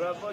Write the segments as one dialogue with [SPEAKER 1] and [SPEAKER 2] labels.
[SPEAKER 1] रब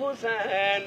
[SPEAKER 1] हुसैन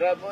[SPEAKER 1] रब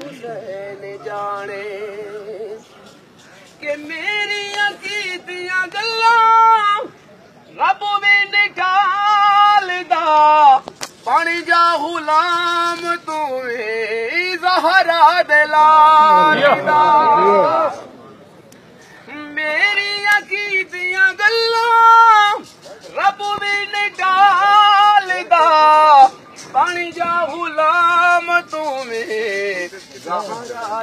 [SPEAKER 1] हुसैन जाणे के मरियां गला रबू बि निकाल पाणी जा गुलाम तू सहारा द ल सहारा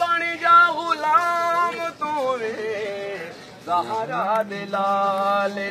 [SPEAKER 1] बण जा गुलाम तूं वे सारा दालू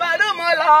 [SPEAKER 1] पर मल्हा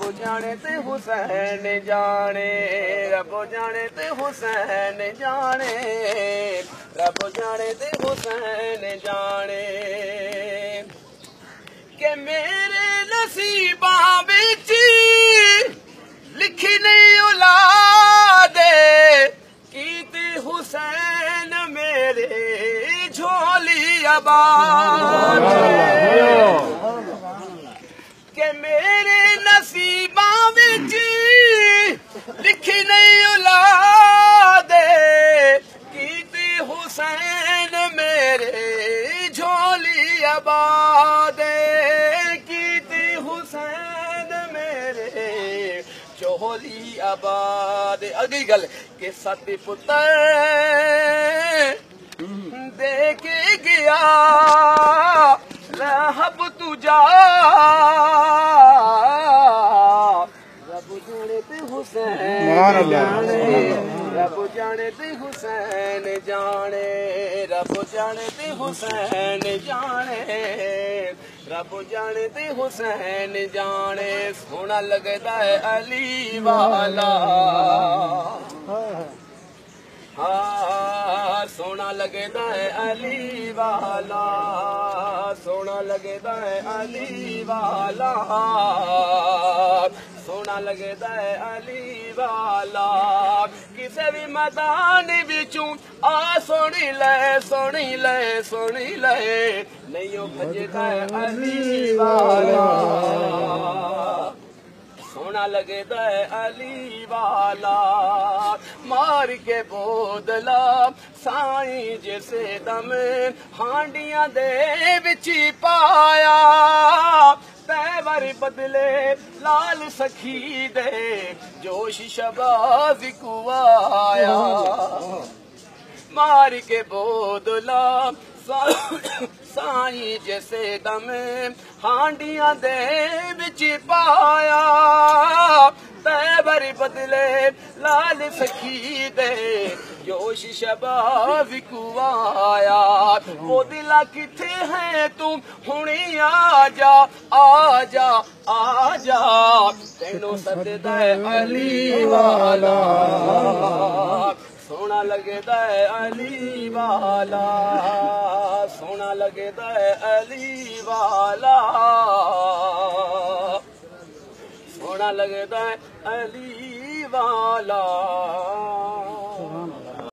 [SPEAKER 1] रब जाने ते हुसैन जाने, रब जाने ते हुसैन जाने, रब जाने ते हुसैन जाने। के मेरे नसीबा बिच लिखी नहीं औलादे कीती हुसैन मेरे झोली आबाद। आबाद कीती हुसैन मेरे। चोली आबाद अगली गल के सत पुत्र दे के गया लहब तुझा। रब ते हुसैन रब जाने ते हुसैन जाने, रब जाने ते हुसैन जाने, रब जाने ते हुसैन जाने, सोना लगदा है अली वाला। हाँ सोना लगदा है अली वाला, सोना लगदा है अली वाला। सोना लगदा है अली वाला। किसे भी मैदान बिचू, आ सोनी ले सोनी ले सोनी ले। नहीं ओ भजदा है अली वाला। सोना लगदा है अली वाला। मार के बोदला, साई जैसे दम हांडियाँ दे पाया। तैवर बदले, लाल सखी दे, जोश शबाज कुआया मार के बोदला साई जैसे दम, हांडियाँ दे विच पाया। तैबर बदले, लाल सखी दे जोश शबाब कुआया वो दिला किथे है तुम? हुनी आ जा आ जा आ जा तेनू सददा है अली वाला सोना लगदा है अली वाला सोना लगदा है अली वाला सोना लगदा है अली वाला